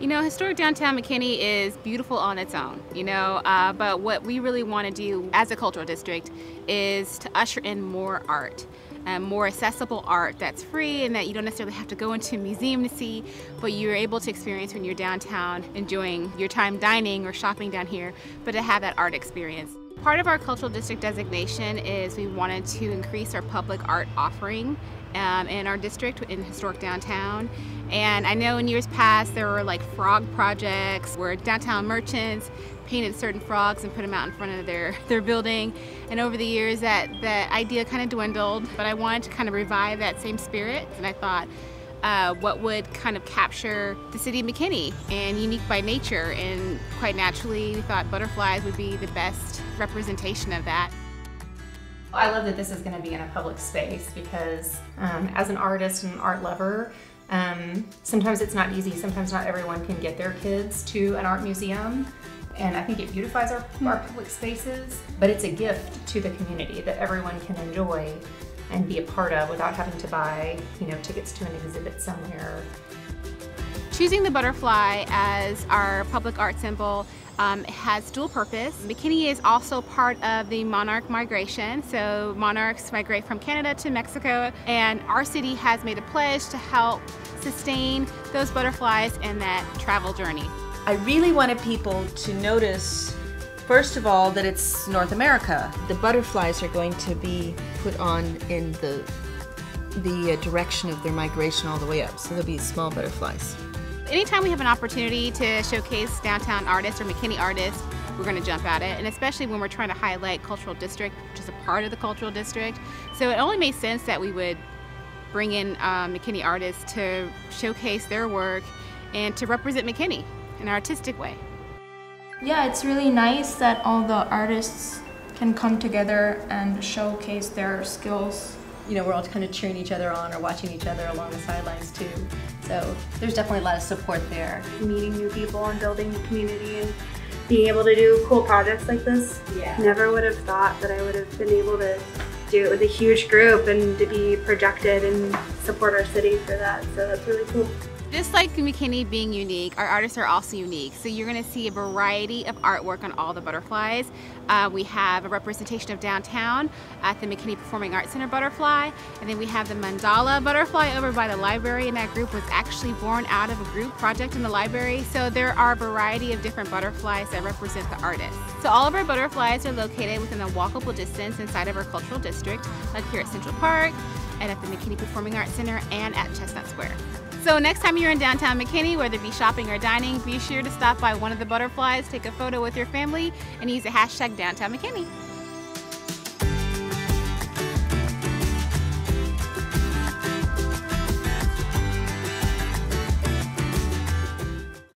You know, historic downtown McKinney is beautiful on its own, you know, uh, but what we really want to do as a cultural district is to usher in more art. More accessible art that's free and that you don't necessarily have to go into a museum to see, but you're able to experience when you're downtown enjoying your time dining or shopping down here, but to have that art experience. Part of our cultural district designation is we wanted to increase our public art offering um, in our district in historic downtown. And I know in years past there were like frog projects where downtown merchants painted certain frogs and put them out in front of their, their building. And over the years that, that idea kind of dwindled, but I wanted to kind of revive that same spirit. And I thought, uh, what would kind of capture the city of McKinney and unique by nature. And quite naturally, we thought butterflies would be the best representation of that. I love that this is going to be in a public space because um, as an artist and an art lover, um, sometimes it's not easy. Sometimes not everyone can get their kids to an art museum. And I think it beautifies our, our public spaces, but it's a gift to the community that everyone can enjoy and be a part of without having to buy, you know, tickets to an exhibit somewhere. Choosing the butterfly as our public art symbol um, has dual purpose. McKinney is also part of the monarch migration, so monarchs migrate from Canada to Mexico, and our city has made a pledge to help sustain those butterflies in that travel journey. I really wanted people to notice First of all, that it's North America. The butterflies are going to be put on in the the uh, direction of their migration all the way up. So they'll be small butterflies. Anytime we have an opportunity to showcase downtown artists or McKinney artists, we're going to jump at it. And especially when we're trying to highlight cultural district, which is a part of the cultural district. So it only made sense that we would bring in uh, McKinney artists to showcase their work and to represent McKinney in an artistic way. Yeah, it's really nice that all the artists can come together and showcase their skills. You know, we're all kind of cheering each other on or watching each other along the sidelines too. So there's definitely a lot of support there. Meeting new people and building the community and being able to do cool projects like this. Yeah. Never would have thought that I would have been able to do it with a huge group and to be projected and support our city for that. So that's really cool. Just like McKinney being unique, our artists are also unique. So you're going to see a variety of artwork on all the butterflies. Uh, we have a representation of downtown at the McKinney Performing Arts Center butterfly. And then we have the mandala butterfly over by the library. And that group was actually born out of a group project in the library. So there are a variety of different butterflies that represent the artists. So all of our butterflies are located within a walkable distance inside of our cultural district, like here at Central Park, and at the McKinney Performing Arts Center, and at Chestnut Square. So next time you're in downtown McKinney, whether it be shopping or dining, be sure to stop by one of the butterflies, take a photo with your family, and use the hashtag downtown McKinney.